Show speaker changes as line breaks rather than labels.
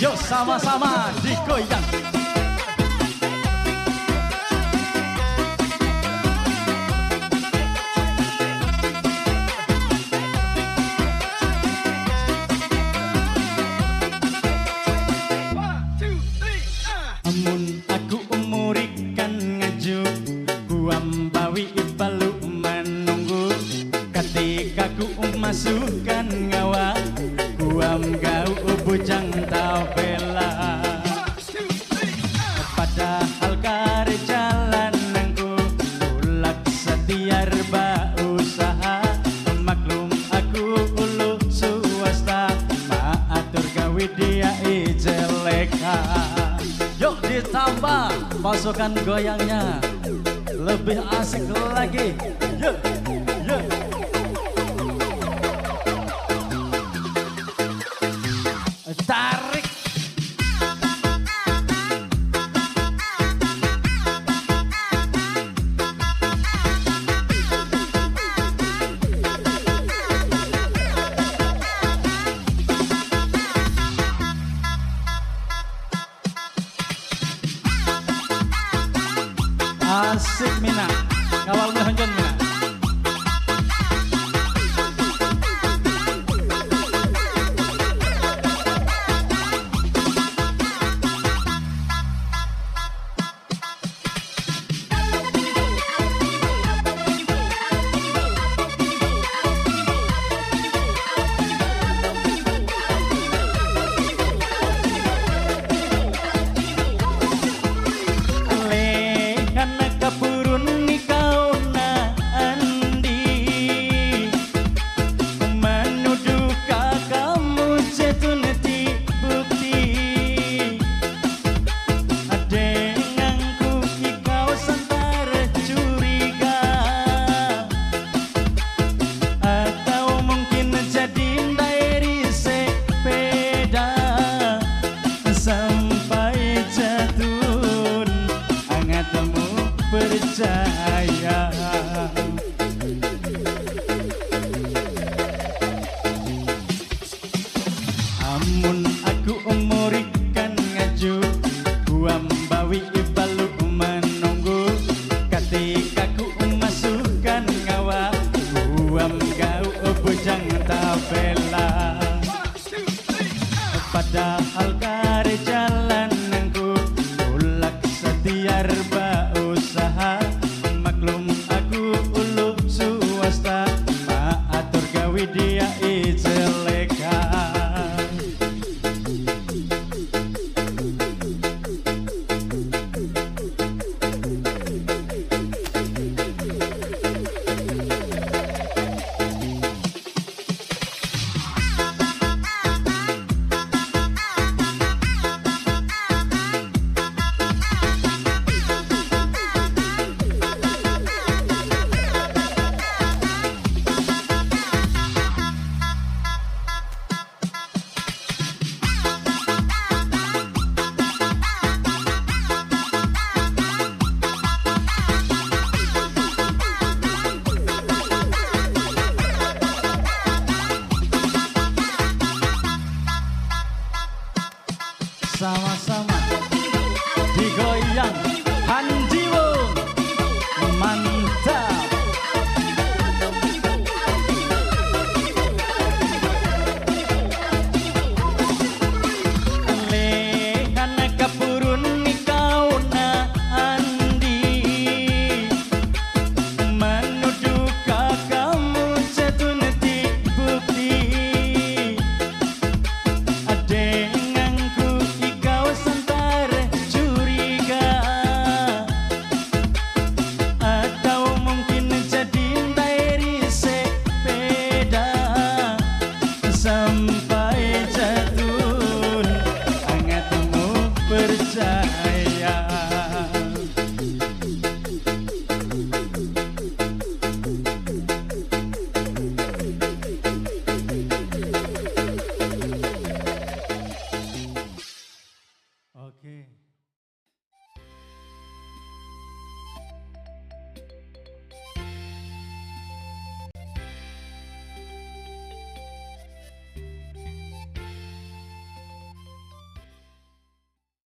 よさまさま自己やん bujang tau bela. Padahal kare jalan nangku Ulak setiar ba usaha Maklum aku ulu swasta Maatur gawe dia jelek Yuk ditambah pasukan goyangnya. Lebih asik lagi. Yuk Tarik. Asik Mina. Kalau hancur Mina. percaya sama-sama percaya